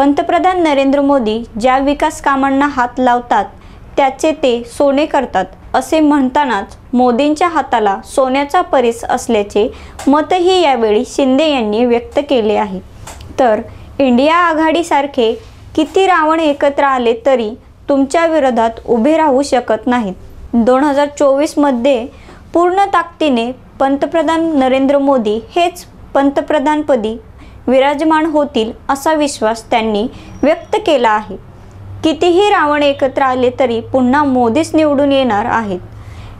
पंतप्रधान नरेंद्र मोदी ज्या विकास कामांना हात लावतात त्याचे ते सोने करतात असे म्हणतानाच मोदींच्या हाताला सोन्याचा परीस असल्याचे मतही यावेळी शिंदे यांनी व्यक्त केले आहे. तर इंडिया आघाडीसारखे किती रावण एकत्र आले तरी तुमच्या विरोधात उभे राहू शकत नाहीत. दोन हजार चोवीसमध्ये पूर्ण ताकदीने पंतप्रधान नरेंद्र मोदी हेच पंतप्रधानपदी विराजमान होतील असा विश्वास त्यांनी व्यक्त केला आहे. कितीही रावण एकत्र आले तरी पुन्हा मोदीच निवडून येणार आहेत.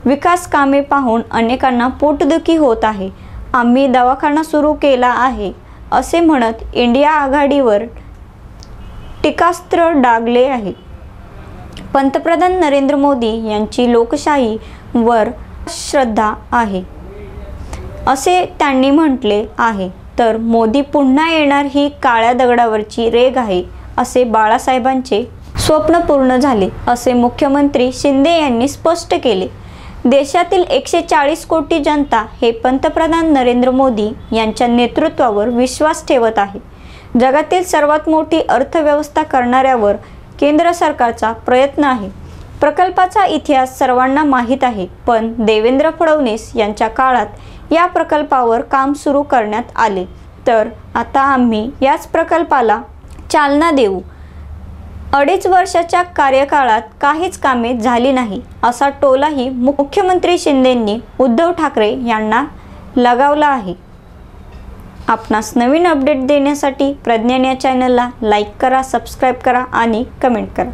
विकास कामे पाहून अनेकांना पोटदुखी होत आहे. आम्ही दवाखाना सुरू केला आहे असे म्हणत इंडिया आघाडीवर टीकास्त्र डागले आहे. पंतप्रधान नरेंद्र मोदी यांची लोकशाहीवर श्रद्धा आहे असे त्यांनी म्हटले आहे. तर मोदी पुन्हा येणार ही काळ्या दगडावरची रेग आहे असे बाळासाहेबांचे स्वप्न पूर्ण झाले असे मुख्यमंत्री शिंदे यांनी स्पष्ट केले. देशातील एकशे चाळीस कोटी जनता हे पंतप्रधान नरेंद्र मोदी यांच्या नेतृत्वावर विश्वास ठेवत आहे. जगातील सर्वात मोठी अर्थव्यवस्था करणाऱ्यावर केंद्र सरकारचा प्रयत्न आहे. प्रकल्पाचा इतिहास सर्वांना माहीत आहे पण देवेंद्र फडणवीस यांच्या काळात या प्रकल्पावर काम सुरू करण्यात आले. तर आता आम्ही याच प्रकल्पाला चालना देऊ. अडीच वर्षाच्या कार्यकाळात काहीच कामे झाली नाही असा टोलाही मुख्यमंत्री शिंदेंनी उद्धव ठाकरे यांना लगावला आहे. आपणास नवीन अपडेट देण्यासाठी प्रज्ञान या चॅनलला लाईक करा सबस्क्राईब करा आणि कमेंट करा.